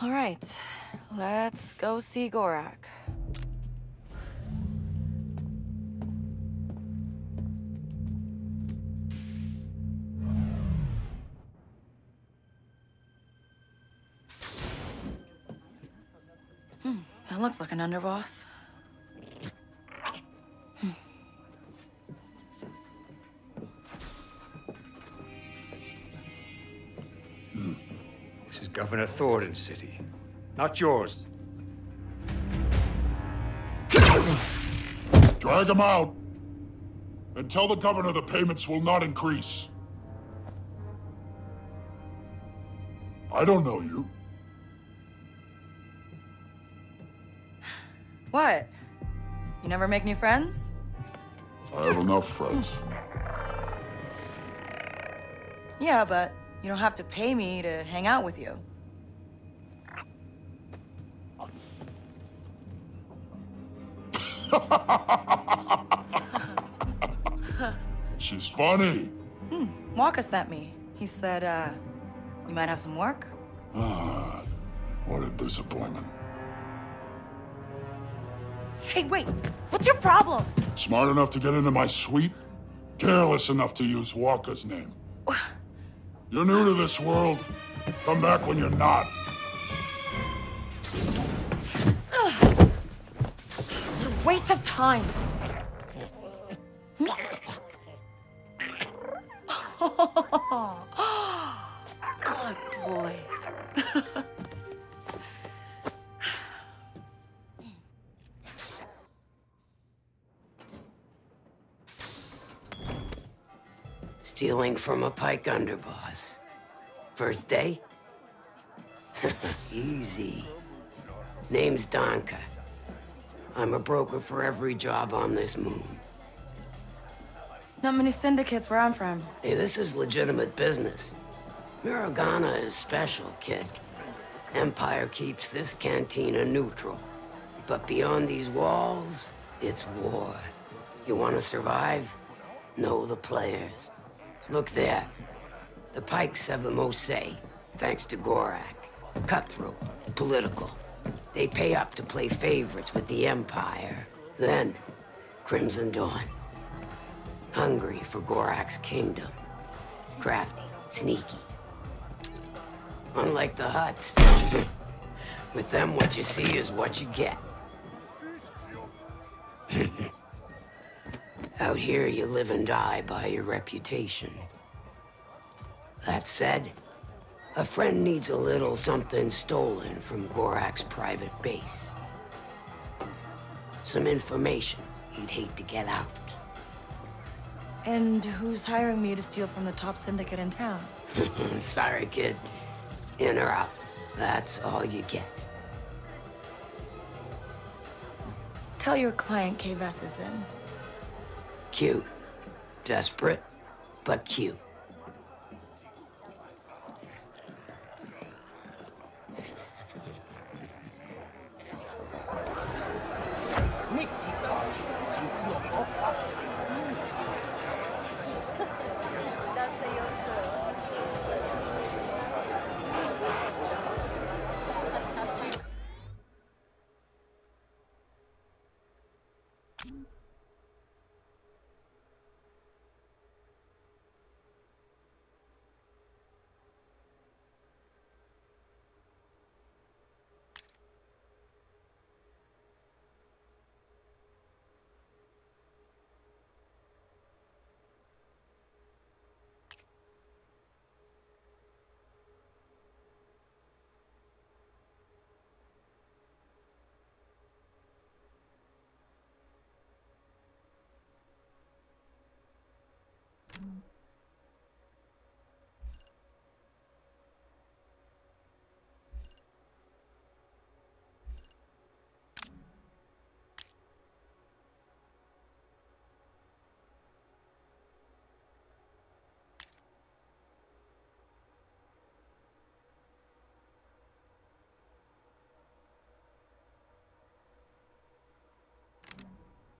All right, let's go see Gorak. Hmm, that looks like an underboss. Governor Thornton's city, not yours. Drag him out. And tell the governor the payments will not increase. I don't know you. What? You never make new friends? I have enough friends. Yeah, but you don't have to pay me to hang out with you. She's funny. Walker sent me. He said, uh, you might have some work? Ah, what a disappointment. Hey, wait! What's your problem? Smart enough to get into my suite, careless enough to use Walker's name. You're new to this world. Come back when you're not. Waste of time. Good boy. Stealing from a Pyke underboss. First day? Easy. Name's Donka. I'm a broker for every job on this moon. Not many syndicates where I'm from. Hey, this is legitimate business. Mirogana is special, kid. Empire keeps this cantina neutral. But beyond these walls, it's war. You want to survive? Know the players. Look there. The Pykes have the most say, thanks to Gorak. Cutthroat, political. They pay up to play favorites with the Empire. Then, Crimson Dawn. Hungry for Gorak's kingdom. Crafty, sneaky. Unlike the Hutts. With them, what you see is what you get. Out here, you live and die by your reputation. That said, a friend needs a little something stolen from Gorak's private base. Some information he'd hate to get out. And who's hiring me to steal from the top syndicate in town? Sorry, kid. In or out. That's all you get. Tell your client Kay Vess is in. Cute. Desperate, but cute.